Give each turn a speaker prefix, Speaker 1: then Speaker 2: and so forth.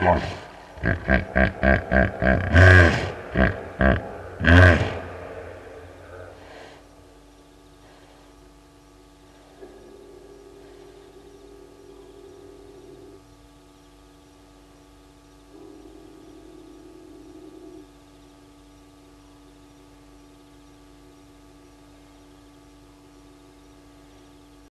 Speaker 1: Yes.